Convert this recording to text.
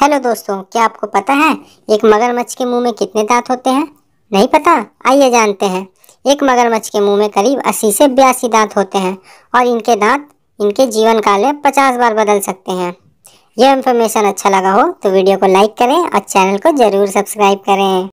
Hello दोस्तों, क्या आपको पता है एक मगरमच्छ के मुँह में कितने दांत होते हैं? नहीं पता? आइए जानते हैं। एक मगरमच्छ के मुँह में करीब 80 से बयासी दांत होते हैं और इनके दांत इनके जीवन काल में 50 बार बदल सकते हैं। यह इन्फॉर्मेशन अच्छा लगा हो तो वीडियो को लाइक करें और चैनल को ज़रूर सब्सक्राइब करें।